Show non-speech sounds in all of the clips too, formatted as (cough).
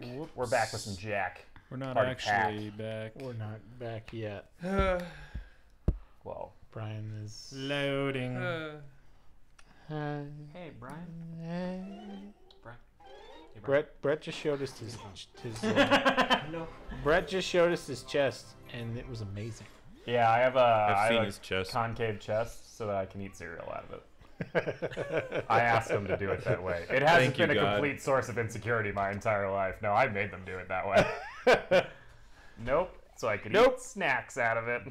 back. We're back with some Jack. We're not Party actually back. We're not back yet. (sighs) Well, Bryan is. Loading. Hi. (sighs) hey Bryan. Hey. Brett Brett just showed us his (laughs) his. Uh, no. Brett just showed us his chest, and it was amazing. Yeah, I have a, I've I seen have a his chest. concave chest so that I can eat cereal out of it. (laughs) I asked them to do it that way. It hasn't Thank you, been a God. complete source of insecurity my entire life. No, I made them do it that way. (laughs) nope. So I could Nope. eat snacks out of it.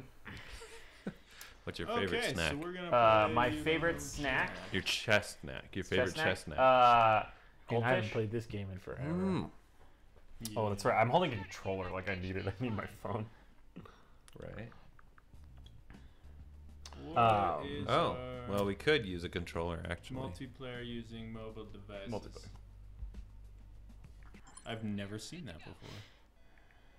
What's your favorite okay, snack? so we're gonna. Uh, my favorite little snack? Your chest snack. Your favorite chest snack. Uh, And I haven't played this game in forever. Mm, Oh, that's right. I'm holding a controller like I need it. I need my phone. right. What Um, is Oh, our well, we could use a controller actually. multiplayer using mobile devices. Multiplayer. I've never seen that before.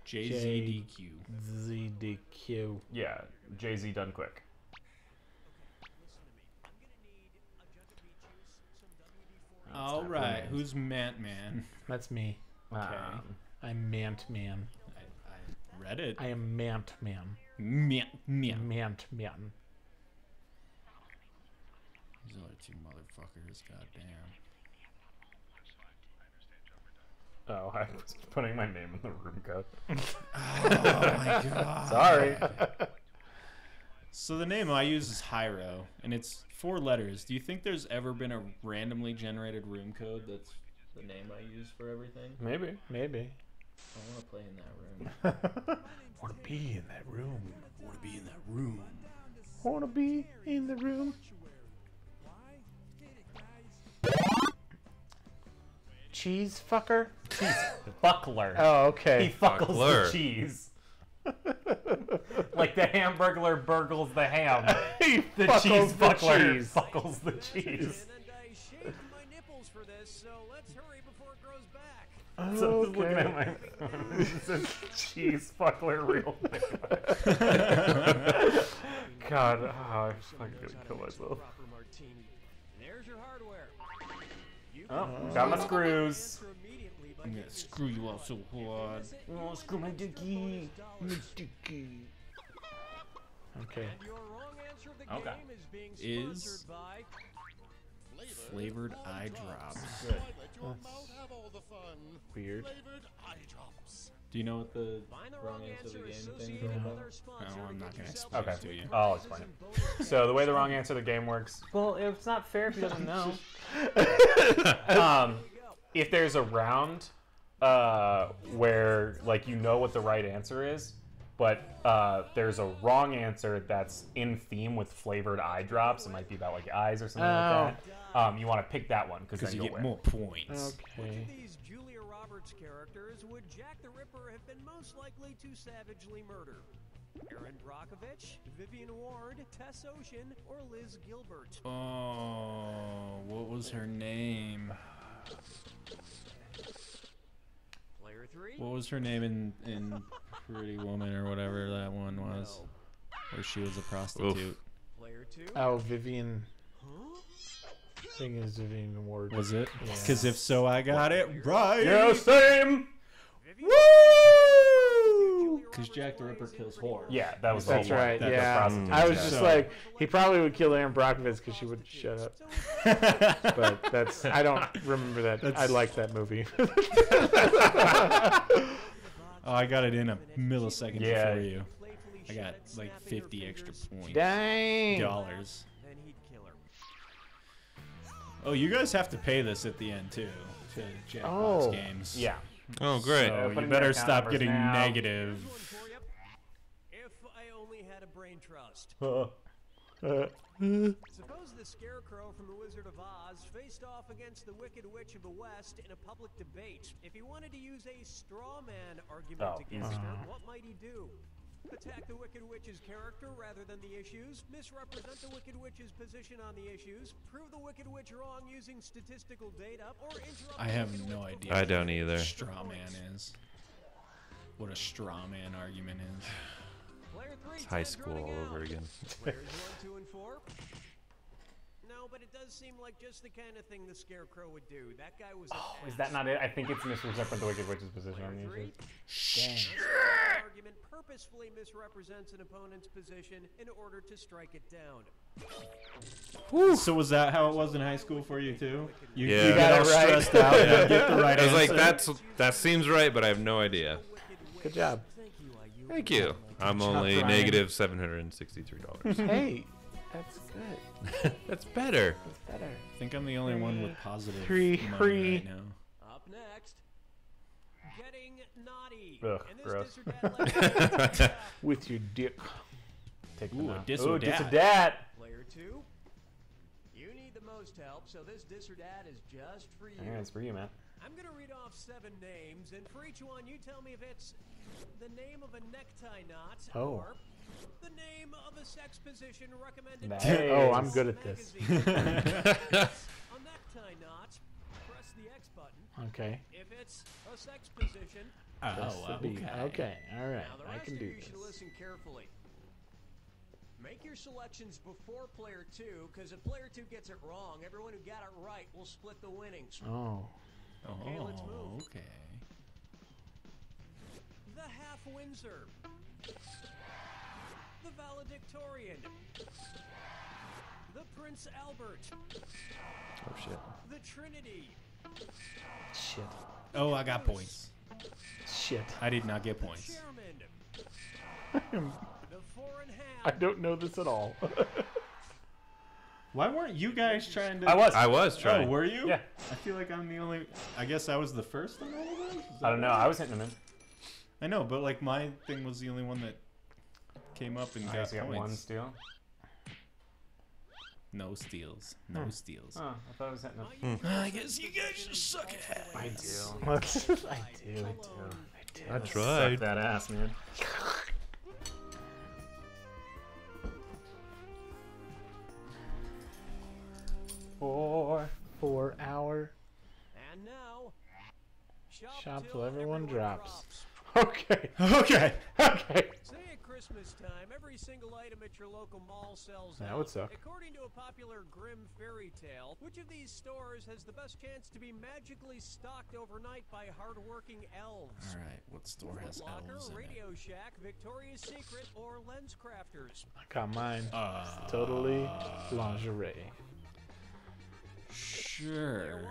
J- JZDQ. ZDQ. Yeah, JZ Z done quick. All right, who's Mant Man? That's me. Okay. Um, I'm Mant Man. I, I read it. I am Mant Man. Mant Man. Mant Man. These other two motherfuckers, goddamn. oh, I was putting my name in the room code. (laughs) Oh my (laughs) god. Sorry. So the name I use is Hyro, and it's four letters. Do you think there's ever been a randomly generated room code that's the name I use for everything? Maybe. Maybe. I want to play in that room. (laughs) Wanna be in that room. I want to be in that room. Wanna be in the room. Cheese fucker? Buckler. Oh, He okay. fuckles Buckler. the cheese. (laughs) like the hamburglar burgles the ham. (laughs) He The fuckles cheese the buckler cheese. fuckles the cheese. And I shaved my nipples for this, so let's hurry before it grows back. So I was looking at my it says cheese buckler real name. (laughs) God, oh, I'm just fucking gonna kill myself. Oh, uh-huh. got my screws. I'm gonna screw you up so hard. Oh, screw my dookie. Okay. And your wrong answer of the Okay. is Is- Flavored eye drops. Weird. Do you know what the wrong wrong answer of the game thing is with about? our sponsor No, I'm not gonna explain Okay, it to you. I'll explain it. So the way the wrong answer of the game works. (laughs) Well, it's not fair if he doesn't know. (laughs) um, if there's a round uh, where like you know what the right answer is, but uh, there's a wrong answer that's in theme with flavored eye drops. It might be about like eyes or something like that. Um, you want to pick that one because Because then you get win. more points. Okay. of these Julia Roberts characters would Jack the Ripper have been most likely to savagely murder? Erin Brockovich, Vivian Ward, Tess Ocean, or Liz Gilbert? Oh, what was her name? Player three. What was her name in in Pretty Woman or whatever that one was, No. where she was a prostitute? Player two. Oh, Vivian. Huh? Thing is Vivian Ward. Was it? Yeah. Because if so, I got it right. Yeah, same. Vivian Woo! Because Jack the Ripper kills whores. Yeah, that was That's the whole right. One. yeah. I was just So- like, he probably would kill Erin Brockovich because she would shut up. (laughs) But that's I don't remember that. I That's- like that movie. (laughs) Oh, I got it in a millisecond Yeah. before you. I got like 50 extra points. Dang. Dollars. Then he'd kill her. Oh, you guys have to pay this at the end too to Jackbox Oh. games. Yeah. Oh, great. So you better stop getting now. negative. Here's one for you. If I only had a brain trust. Uh, Suppose the Scarecrow from The Wizard of Oz faced off against the Wicked Witch of the West in a public debate. If he wanted to use a straw man argument Oh, against her, uh-huh. what might he do? Attack the Wicked Witch's character rather than the issues, misrepresent the Wicked Witch's position on the issues, prove the Wicked Witch wrong using statistical data, or interrupt I have Wicked no Witch idea. I don't either. What a straw man is. What a straw man argument is. (sighs) Player three, It's high school all over out. again. Players one, two, and four. No, but it does seem like just the kind of thing the Scarecrow would do. That guy was. an Oh, is that not it? I think it's misrepresent the Wicked Witch's position on the Player issue. three, argument purposefully misrepresents an opponent's position in order to strike it down. So was that how it was in high school for you too? You, Yeah. you You got got all it right. stressed out. Yeah, get the right I was like, answer. that's that seems right, but I have no idea. Good job. Thank you, Thank you. I'm only Bryan. negative seven hundred and sixty-three dollars. hey, that's good. (laughs) That's better. That's better. I think I'm the only one with positive Three, money three. right now. Up next, getting naughty. Ugh, And this gross. dis or dat like- With your dick. Take Ooh, them a out. dis Ooh, or dis or dat. dat. Player two, you need the most help, so this dis or dat is just for you. Yeah, it's for you, man. I'm gonna read off seven names, and for each one, you tell me if it's the name of a necktie knot Oh. or the name of a sex position recommended. Nice. Oh, I'm good at this. Magazine. (laughs) a necktie knot, press the X button. Okay. If it's a sex position, Oh, Press the B. okay. Okay. All right. now the I rest can of do you should this. listen carefully. Make your selections before player two, because if player two gets it wrong, everyone who got it right will split the winnings. Oh. Okay, let's Oh, move. okay. The Half Windsor. The Valedictorian. The Prince Albert. Oh shit. The Trinity. Shit. Oh, I got points. Shit. I did not get points. Chairman. (laughs) The Four and I don't know this at all. Why weren't you guys trying to? I was. I was Oh, trying. were you? Yeah. I feel like I'm the only. I guess I was the first on all of those. I don't know. I was hitting them in. I know, but like my thing was the only one that came up and I got guess got one steal. No steals. No Hmm. steals. Oh, I thought I was hitting them. I guess you guys just suck at I do. I do. I (laughs) do. I do. I tried. Suck that ass, man. Four. Four hour. And now, shop, Shop till till everyone drops. drops. (laughs) Okay. (laughs) Okay. Okay. Say at Christmas time, every single item at your local mall sells That out. would suck. According to a popular Grimm fairy tale, which of these stores has the best chance to be magically stocked overnight by hardworking elves? All right. What store has Foot Locker, elves in it? Radio Shack, Victoria's Secret, or Lens Crafters? I got mine. Uh, Totally lingerie. Sure.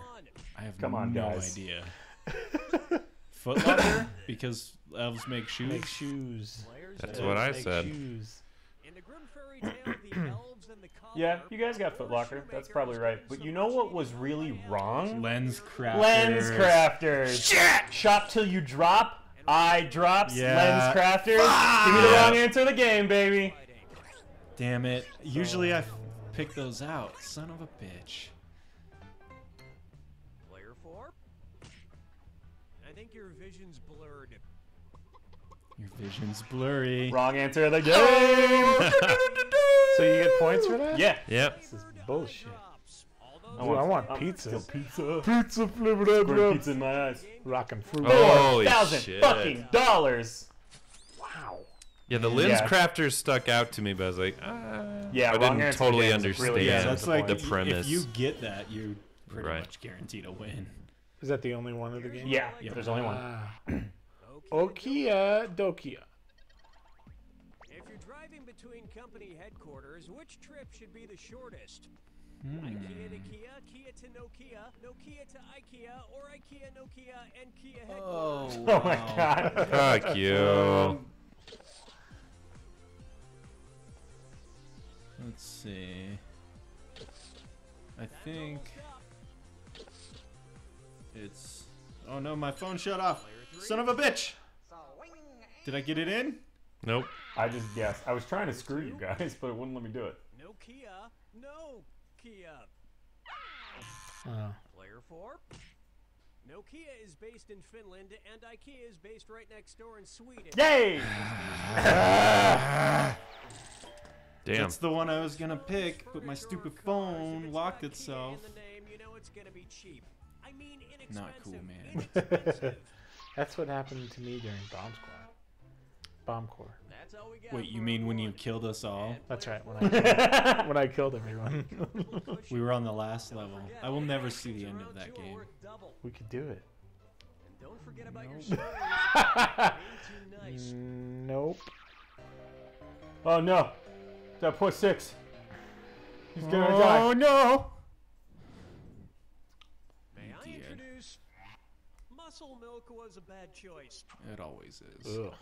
I have Come on, no guys. idea. (laughs) Foot Locker because elves make shoes. Make shoes. Players That's what I said. Shoes. In the Grimm fairy tale, the (clears throat) elves and the cobbler. Yeah, you guys got Footlocker. That's probably right. But you know what was really wrong? Lens crafters. Lens crafters. Shit! Shop till you drop. I drops. Yeah. Lens crafters. Give me the wrong answer of the game, baby. Damn it. Usually I pick those out. Son of a bitch. Your vision's blurry. Wrong answer of the game. So you get points for that? yeah. Yep. This is bullshit. Drops. All I those Ooh, I want I'm pizza. still pizza. Pizza flavored Squirt bro. pizza in my eyes. Rockin' fruit. Holy thousand shit. fucking dollars. Wow. Yeah, the lens Yeah. crafters stuck out to me, but I was like, ah. Yeah, I wrong didn't answer totally games understand really Yeah, is that's the like point. the if- premise. If you get that, you pretty Right. much guaranteed to win. Is that the only one of the game? Yeah, Yep. there's only one. (clears throat) Okay. Okia Dokia. If you're driving between company headquarters, which trip should be the shortest? Hmm. IKEA to Kia, Kia to Nokia, Nokia to IKEA, or IKEA, Nokia, and Kia headquarters? (laughs) Oh my god. Fuck you. Let's see. I think it's. Oh no, my phone shut off. Son of a bitch! Did I get it in? Nope. I just guessed. I was trying to screw you guys, (laughs) but it wouldn't let me do it. Nokia, no Kia. Oh. Player four. Nokia is based in Finland, and IKEA is based right next door in Sweden. Yay! (sighs) Damn. That's the one I was gonna pick, but my stupid phone it's locked itself. In the name, you know it's gonna be cheap. I mean Not cool, man. (laughs) That's what happened to me during Bomb Squad. Bomb core. That's all we got Wait, you mean when you killed us all? That's right. When I (laughs) killed, when I killed everyone, (laughs) We were on the last level. I will never see the end of that game. we could do it. Don't forget about your stories. (laughs) Nice. Nope. Oh no, that poor six. He's gonna Oh die. Oh no! May I introduce Muscle Milk was a bad choice. It always is. Ugh.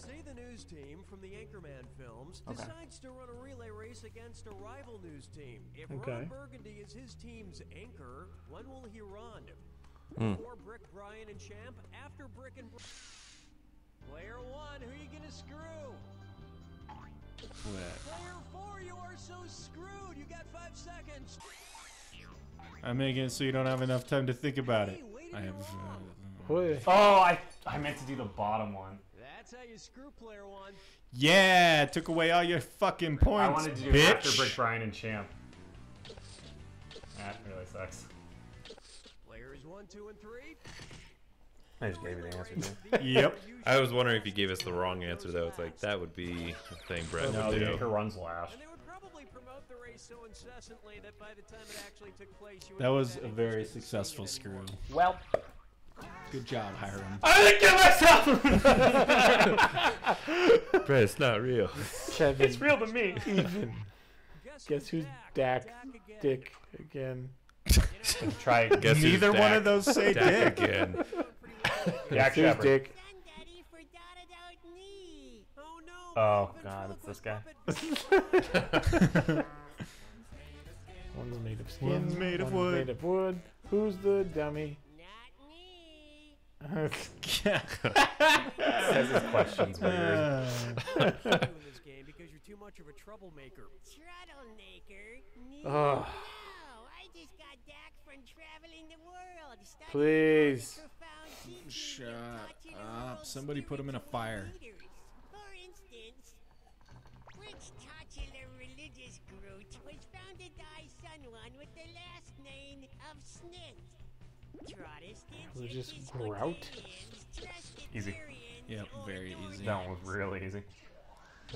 Say the news team from the Anchorman films Okay. decides to run a relay race against a rival news team. If Okay. Ron Burgundy is his team's anchor, when will he run? Hmm. Before Brick, Brian, and Champ, after Brick and Bri- Player one, who are you gonna screw? What? Player four, you are so screwed. You got five seconds. I'm making it so you don't have enough time to think about it. Hey, wait I have. Uh, Oh, I I meant to do the bottom one. That's how you screw player one. yeah, took away all your fucking points, I wanted to do bitch. after Brick, Brian, and Champ. That really sucks. Players one, two, and three. I just gave you the answer. Dude. (laughs) Yep. I was wondering if you gave us the wrong answer, though. It's like, that would be the thing Brett No, would the do. anchor runs last. And they would probably promote the race so incessantly that by the time it actually took place, you That was a very successful screw. Well, Good job, Hiram. I didn't kill myself. (laughs) Brett, it's not real. Kevin. it's real to me. Even. Guess who's Dak? again. Dick again. Try Guess Neither one Dak? of those say Dak dick. again. (laughs) Dak Who's Shepard. Dick? Daddy forgot about me. Oh no! Oh, the God, it's this guy. One's made of skin. One's made of one's wood. Made of wood. Who's the dummy? (laughs) Not me. Says his questions weird. puppet you in this game because you're too much of a troublemaker. Troublemaker. No, I just got back from traveling the world. Please. all the profound teachings Shut and touching the up. Somebody put him in a fire. For instance, which titular religious group was founded by someone with the last name of Smith? Protestants, Religious Episcopalians, grout? Easy. Presbyterians, Yep, very easy. That one was really easy.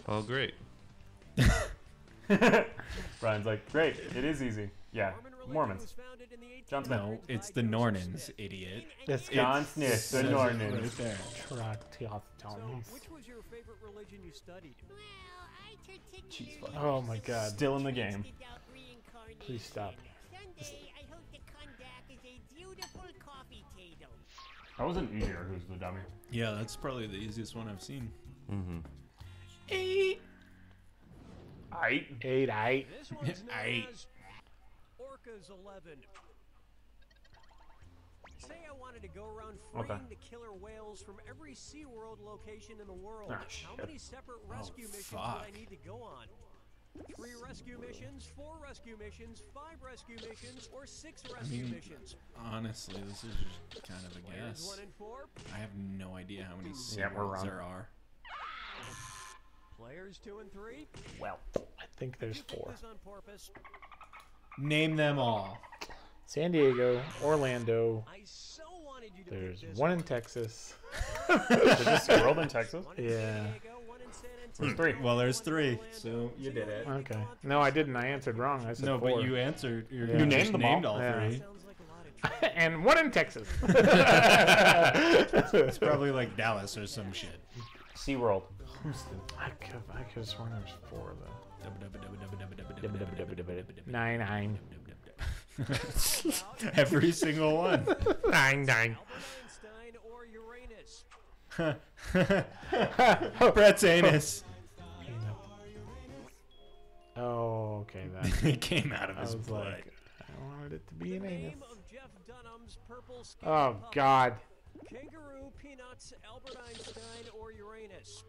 Oh, great. (laughs) Bryan's like, great, it is easy. Yeah, Mormons. was founded in the 1800s John Smith. No, it's the by Joseph Nornans, idiot. That's John Smith, the Says it Nornans. Right there. So, which was your favorite religion you studied? Well, I Jeez, particularly fuck. Oh my god. Still in the game. interested about reincarnation. Please stop. Coffee. That wasn't easier. Who's the dummy? Yeah, that's probably the easiest one I've seen. Mm-hmm. I. Eight, eight. This one's (laughs) known Aight. as Orcas 11. Say I wanted to go around freeing Okay. the killer whales from every SeaWorld location in the world. Ah, How shit. many separate rescue missions fuck. would I need to go on? Three rescue missions, four rescue missions, five rescue missions, or six rescue mean, missions? Honestly, this is just kind of a guess. one and four, I have no idea how many Yeah, we're there are. players two and three. Well. I think there's four. this on purpose. Name them all. San Diego, Orlando. I so wanted you to There's pick one in Texas. (laughs) Is this world in Texas? One in Yeah. San Diego, one in San Antonio, three. Well, there's three, so you did it. only need to Okay. No, I didn't. I answered wrong. I said No, four. but you answered. You're, Yeah. You You named them all. named all Yeah. three. Sounds like a lot of trouble. and one in Texas. (laughs) (laughs) It's probably like Dallas or some shit. SeaWorld. Houston. I could, I could have sworn there's four though. Nine, nine. (laughs) Every single one. Nine, nine. Albert Einstein or Uranus? (laughs) Brett's anus. Oh, okay. That. (laughs) it came out of I his was butt. like, I wanted it to be The an anus. of Jeff Dunham's purple skin Oh pup. God. Kangaroo, Peanuts, Albert Einstein, or Uranus?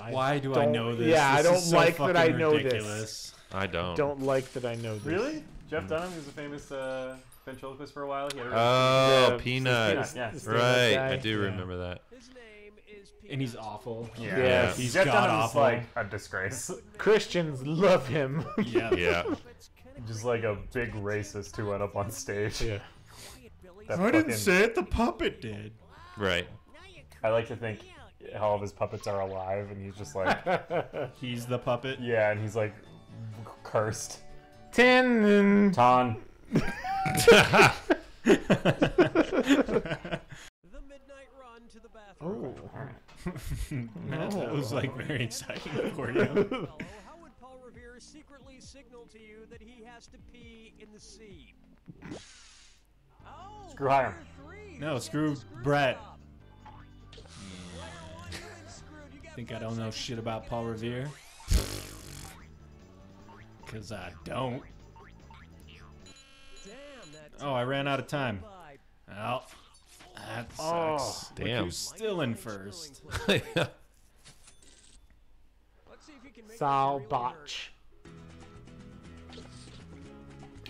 I Why do I know this? Yeah, I don't is so like that I fucking know this. I don't. Don't like that I know this. Really? Jeff Dunham was a famous uh, ventriloquist for a while. He had a Oh, uh, Yeah, Peanuts. yeah. This Right, I do Yeah. remember that. His name is Peanuts. And he's awful. yeah. Yes. He's Jeff Dunham's god-awful. like a disgrace. (laughs) Christians love him. (laughs) Yeah. (laughs) Yeah. Just like a big racist who went up on stage. yeah. That I didn't say it. The puppet did. Right. I like to think creeping me out, all of his puppets are alive, and he's just like, He's the puppet. yeah, and he's like cursed. Ten Ton. The midnight run to the bathroom. oh, Matt, (laughs) that oh. was like very exciting for you. (laughs) How would Paul Revere secretly signal to you that he has to pee in the sea? Oh, Screw Hiram. No, screw Brett. up. Well, you ain't screwed. You got Think I don't know shit about Paul Revere? Cause I don't. Damn, that Oh, I ran out of time. vibe. Well, that sucks. Oh, Look damn. who's still in first. (laughs) Let's see if you can make Sal Botch.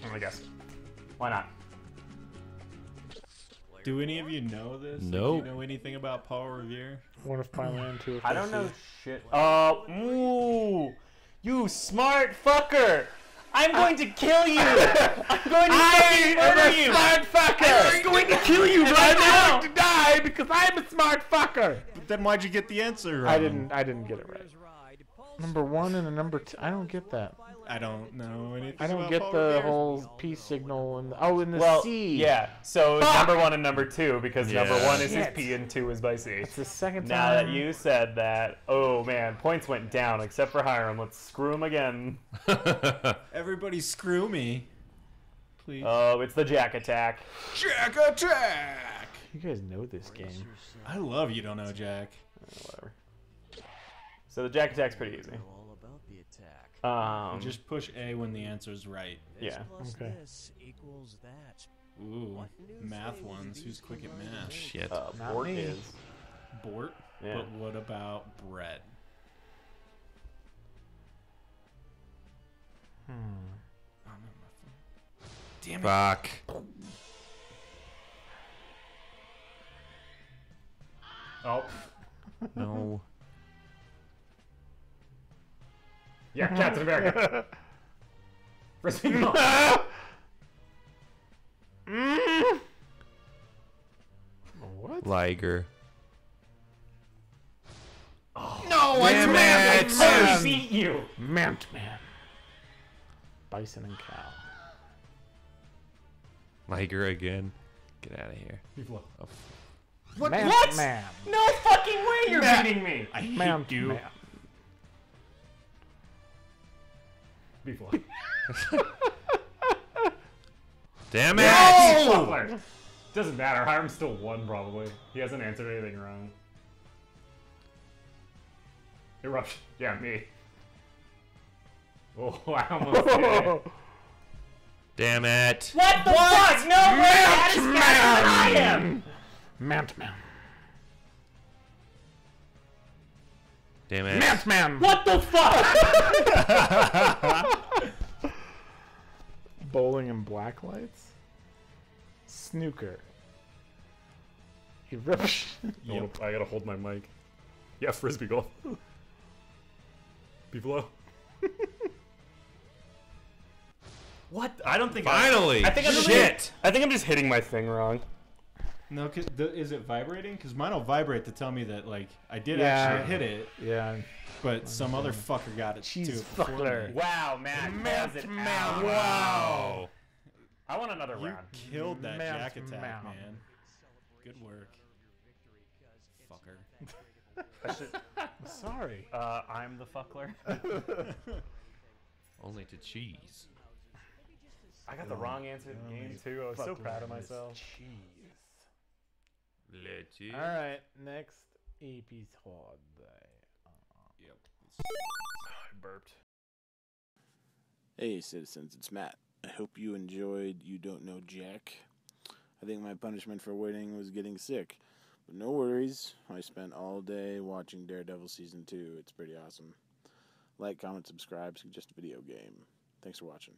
I'm gonna guess. Why not? Do any of you know this? No. Nope. Do you know anything about Paul Revere? One of my land two. I don't know shit. Uh, ooh, you smart fucker! I'm going to kill you! (laughs) I'm going to fucking murder you! smart fucker. I'm going to kill you right now. to die because I'm a smart fucker. But then why'd you get the answer wrong? I didn't. I didn't get it right. Revere's ride. Paul's Number one and a number two. I don't get that. I don't know anything. I don't about get Paul the Revere. whole peace signal and oh, in the Well, sea. yeah. So Fuck! number one and number two because number one is his Shit. P and two is by C. It's the second time. Now that you said that, oh man, points went down except for Hiram. Let's screw him again. (laughs) Everybody screw me. Please. Oh, it's the Jack Attack. Jack attack! You guys know this game. I love you don't know Jack. Whatever. So the Jack Attack's pretty easy. all about the attack. Um, Just push A when the answer's right. yeah. Plus Okay. this equals that. Ooh, math ones. Who's quick at math? Shit. Uh, Not Bort me. is. Bort. Yeah. But what about Brett? Hmm. Oh, no, my phone. Damn it. Fuck. Oh, No. (laughs) yeah, Captain America. Frisbee golf. Mm. What? Liger. No, Damn I it. I beat you. Mant man. Bison and cow. Liger again. Get out of here. Oh, What? Mant what? man. No fucking way you're Matt. beating me. I hate Mant you. man. Before. (laughs) Damn it! Fuckler. Doesn't matter. Hiram still won probably. He hasn't answered anything wrong. Eruption. Yeah, me. Oh, (laughs) I almost did it. Damn it! What the fuck? No way! That is faster than I am. Mant man. Damn it! Mant man. What the fuck? (laughs) Bowling and black lights. Snooker. Eruption. Yep. (laughs) I gotta hold my mic. Yeah, frisbee golf. (laughs) Be below. what? I don't think. Finally! I, I think I'm just, Shit! I think I'm just hitting my thing wrong. No, 'cause the, is it vibrating? Because mine will vibrate to tell me that like I did Yeah. actually hit it, Yeah. but some other fucker got it Cheese too. before fuckler. Wow, man. Matt it man. Wow! I want another You round. killed that Mount jack attack, Mount. man. Good work, fucker. I should- (laughs) Sorry. uh, I'm the fuckler. (laughs) Only to cheese. I got the wrong answer in the game too. I was so proud of myself. Cheese. Le cheese. All right, next episode. Yep. I (sighs) burped. Hey, citizens, it's Matt. I hope you enjoyed You Don't Know Jack. I think my punishment for waiting was getting sick. But no worries, I spent all day watching Daredevil Season 2. It's pretty awesome. Like, comment, subscribe, suggest a video game. Thanks for watching.